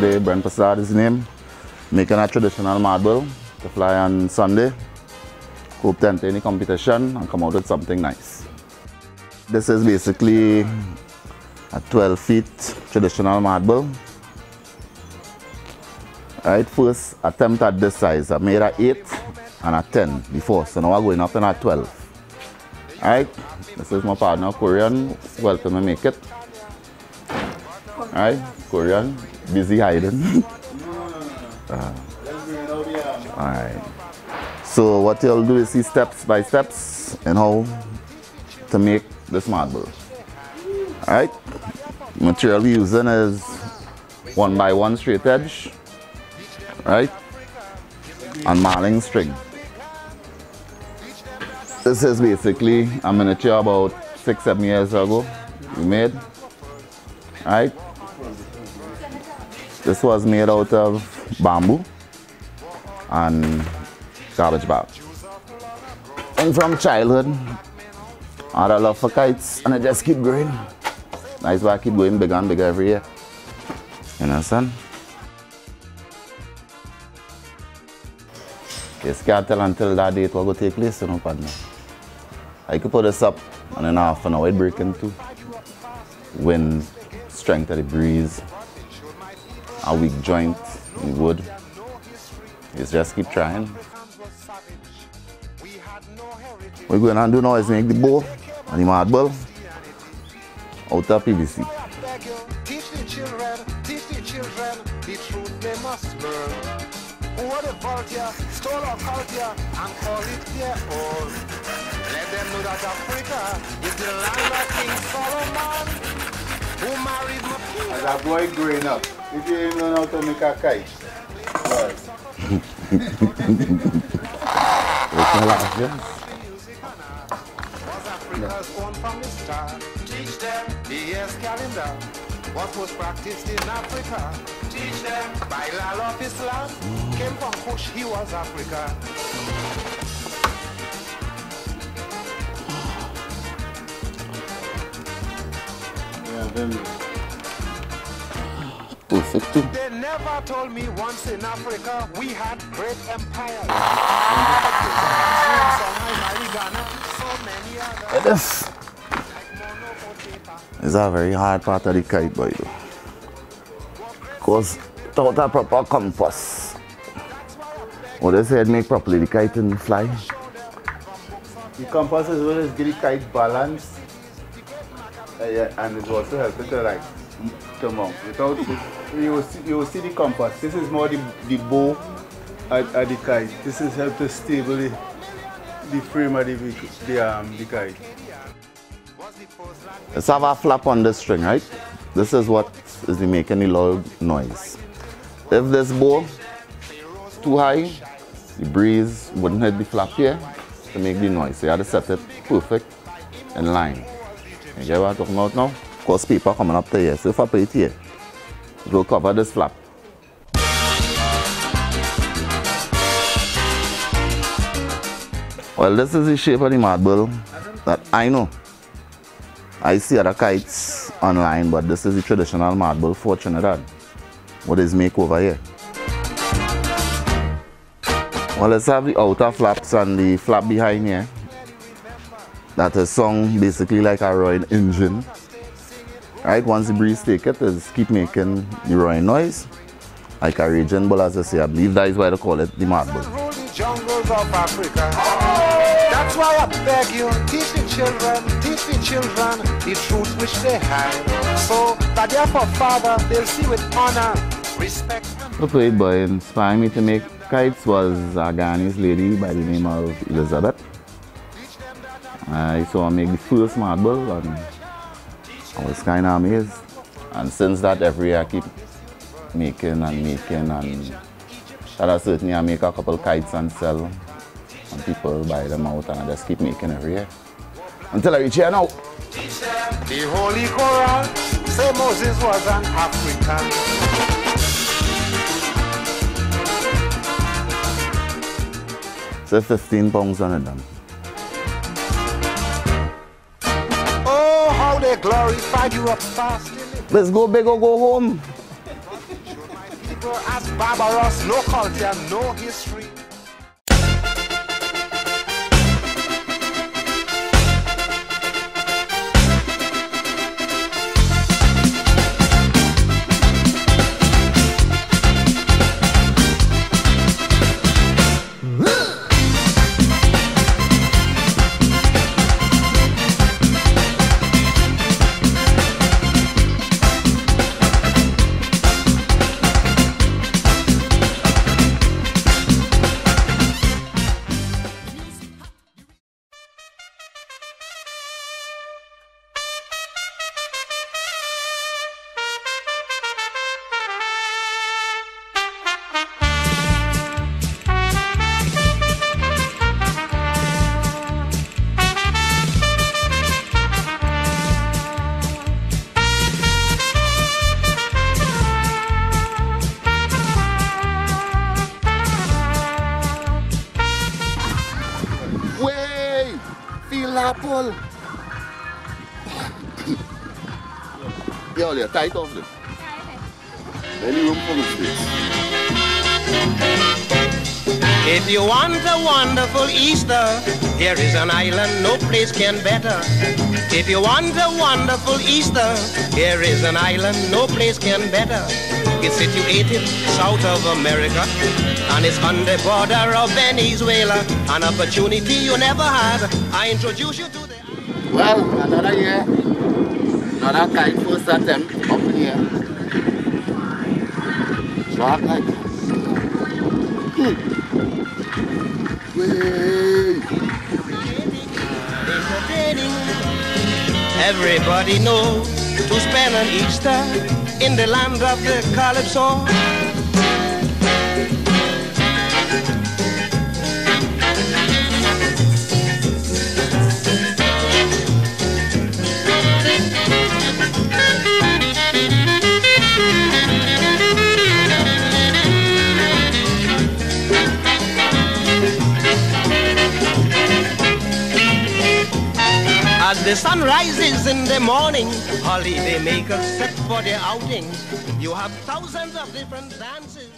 today, Brent Prasad is name. Making a traditional madbull to fly on Sunday. Hope to enter any competition and come out with something nice. This is basically a 12 feet traditional madbull. Right, first attempt at this size. I made a 8 and a 10 before, so now I'm going up in a 12. Alright, this is my partner Korean, helping to make it. Alright, Korean, busy hiding. uh, Alright. So what you'll do is see steps by steps and how to make this madbull. Alright. Material we're using is one by one straight edge. Right? And marling string. This is basically I'm in a miniature about six, seven years ago we made. Right? This was made out of bamboo and garbage bag. And from childhood, I had a love for kites and I just keep growing. That's why I keep going bigger and bigger every year. You understand? You can't tell until that date what will take place, you know, partner. I could put this up and then half an hour it break into. Wind, strength of the breeze, a weak joint in wood. You just keep trying. What we're going to do now is make the bow and the marble out of PVC. Teach the children, teach the children, the truth they must learn. Who are vulture, stole our culture, and call it their own. Let them know that Africa is the land of King Solomon, who married my As a boy growing up, if you didn't know how to make a kite, boy, It's my Africa's from the start. Teach them the calendar. What was practiced in Africa? Teach them by of Islam. Came from Kush, he was Africa. Yeah, them, Perfect too. They never told me once in Africa we had great empires. so many others. This is a very hard part of the kite, boy. Because without a proper compass, what they said make properly, the kite can fly. the compass as well as get the kite balance, uh, yeah, and it also helps to like to mount. Without you will see, you will see the compass. This is more the, the bow at, at the kite. This is help to stable the, the frame of the, the, um, the kite. Let's have a flap on this string, right? This is what is the making the loud noise. If this bow too high, the breeze wouldn't hit the flap here to make the noise. So you have to set it perfect in line. You get what I'm talking about now? Of course, people coming up to here. So if I put it here, it will cover this flap. Well, this is the shape of the madbull that I know. I see other kites online, but this is the traditional madbull for Trinidad. What is make over here? Well, let's have the outer flaps and the flap behind here. That is song basically like a roaring engine. Right, once the breeze take it, it, is keep making the roaring noise. Like a raging bull, as I say, I believe that is why they call it the madbull. Rule the jungles of Africa. That's why I beg you, teach the children, teach the children the truth which they hide. So that therefore, Father, they'll see with honor, respect, The played boy inspiring me to make kites was a Ghanaian lady by the name of Elizabeth. I saw her make the first madbull and I was kind of amazed. And since that, every year I keep making and making and that I certainly I make a couple kites and sell and people buy them out and I just keep making every year. Until I reach here now. the Holy Quran. Say Moses was an African. So 15 pounds on it done. They glorified you up fast. Let's go big or go home. people as barbarous, no culture, no history. Feel that pull. Yo, yeah, tight off them. Any room for mistakes. If you want a wonderful Easter, here is an island no place can better. If you want a wonderful Easter, here is an island no place can better. It's situated south of America and it's on the border of Venezuela. An opportunity you never had. I introduce you to the. Well, another year, another kite first attempt up in here. Sharp like. Hmm. Everybody knows to spend an Easter in the land of the Calypso. As the sun rises in the morning, holiday makers set for their outing. You have thousands of different dances.